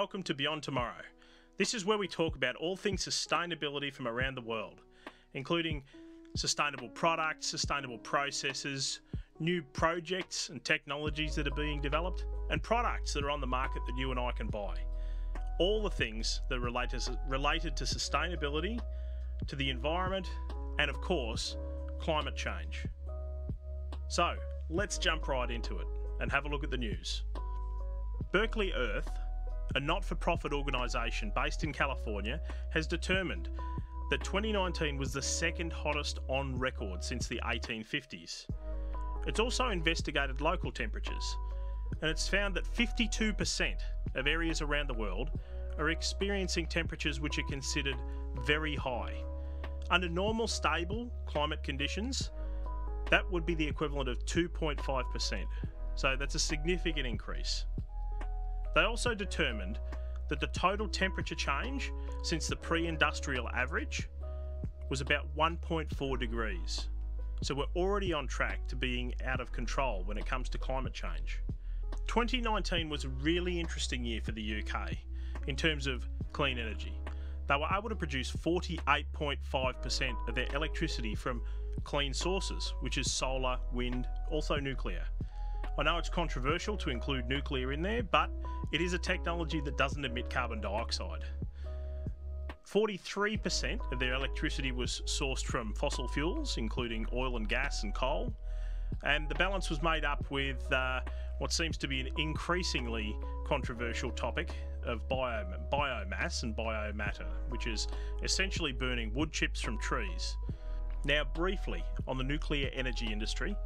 welcome to Beyond Tomorrow. This is where we talk about all things sustainability from around the world, including sustainable products, sustainable processes, new projects and technologies that are being developed, and products that are on the market that you and I can buy. All the things that are related to, related to sustainability, to the environment, and of course, climate change. So, let's jump right into it and have a look at the news. Berkeley Earth, a not for profit organisation based in California, has determined that 2019 was the second hottest on record since the 1850s. It's also investigated local temperatures, and it's found that 52% of areas around the world are experiencing temperatures which are considered very high. Under normal, stable climate conditions, that would be the equivalent of 2.5%. So that's a significant increase. They also determined that the total temperature change since the pre industrial average was about 1.4 degrees. So we're already on track to being out of control when it comes to climate change. 2019 was a really interesting year for the UK in terms of clean energy. They were able to produce 48.5% of their electricity from clean sources, which is solar, wind, also nuclear. I know it's controversial to include nuclear in there, but it is a technology that doesn't emit carbon dioxide. 43% of their electricity was sourced from fossil fuels, including oil and gas and coal, and the balance was made up with uh, what seems to be an increasingly controversial topic of bio, biomass and biomatter, which is essentially burning wood chips from trees. Now, briefly on the nuclear energy industry.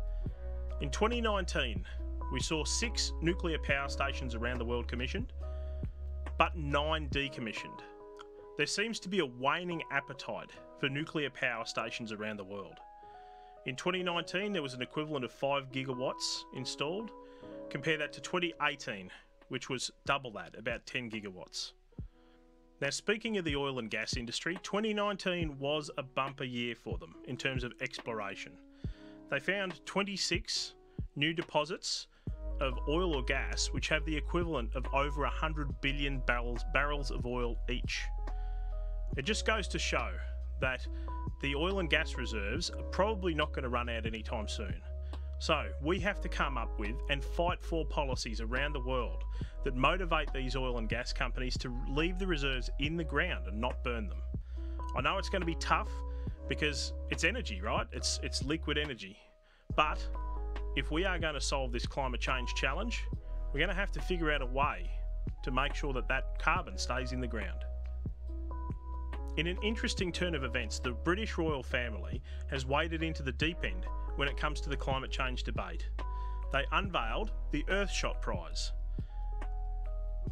In 2019, we saw six nuclear power stations around the world commissioned, but nine decommissioned. There seems to be a waning appetite for nuclear power stations around the world. In 2019, there was an equivalent of 5 gigawatts installed. Compare that to 2018, which was double that, about 10 gigawatts. Now, speaking of the oil and gas industry, 2019 was a bumper year for them in terms of exploration. They found 26 new deposits of oil or gas which have the equivalent of over 100 billion barrels, barrels of oil each. It just goes to show that the oil and gas reserves are probably not going to run out anytime soon. So, we have to come up with and fight for policies around the world that motivate these oil and gas companies to leave the reserves in the ground and not burn them. I know it's going to be tough because it's energy, right? It's it's liquid energy. But if we are going to solve this climate change challenge, we're going to have to figure out a way to make sure that that carbon stays in the ground. In an interesting turn of events, the British royal family has waded into the deep end when it comes to the climate change debate. They unveiled the Earthshot Prize.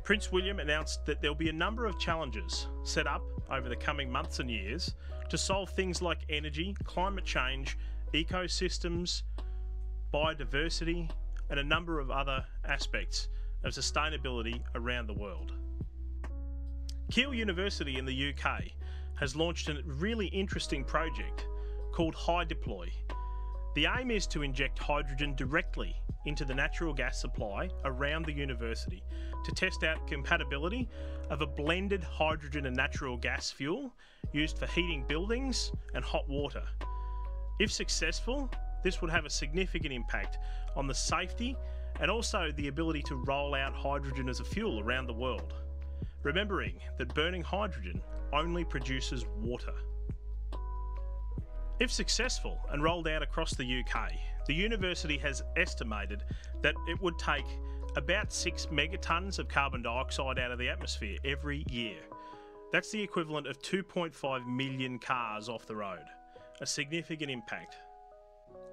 Prince William announced that there'll be a number of challenges set up over the coming months and years to solve things like energy, climate change, ecosystems, biodiversity, and a number of other aspects of sustainability around the world. Keele University in the UK has launched a really interesting project called HyDeploy. The aim is to inject hydrogen directly into the natural gas supply around the university to test out compatibility of a blended hydrogen and natural gas fuel used for heating buildings and hot water. If successful, this would have a significant impact on the safety and also the ability to roll out hydrogen as a fuel around the world. Remembering that burning hydrogen only produces water. If successful and rolled out across the UK, the university has estimated that it would take about 6 megatons of carbon dioxide out of the atmosphere every year. That's the equivalent of 2.5 million cars off the road. A significant impact.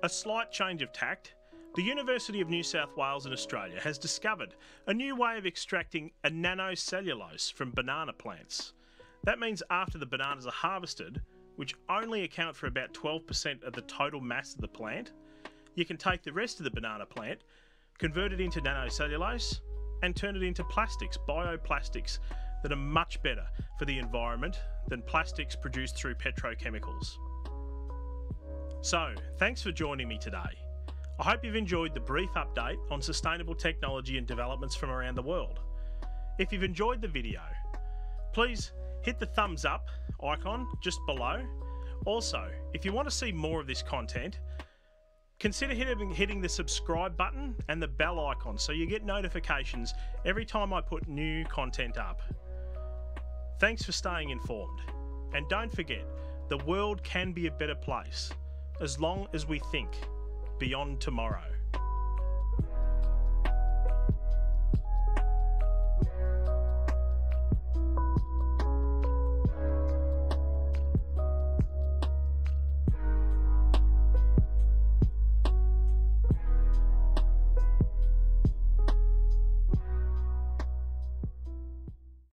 A slight change of tact the University of New South Wales in Australia has discovered a new way of extracting a nanocellulose from banana plants. That means after the bananas are harvested, which only account for about 12% of the total mass of the plant, you can take the rest of the banana plant, convert it into nanocellulose, and turn it into plastics, bioplastics, that are much better for the environment than plastics produced through petrochemicals. So, thanks for joining me today. I hope you've enjoyed the brief update on sustainable technology and developments from around the world. If you've enjoyed the video, please hit the thumbs up icon just below. Also, if you want to see more of this content, consider hitting, the subscribe button and the bell icon so you get notifications every time I put new content up. Thanks for staying informed. And don't forget, the world can be a better place as long as we think beyond tomorrow.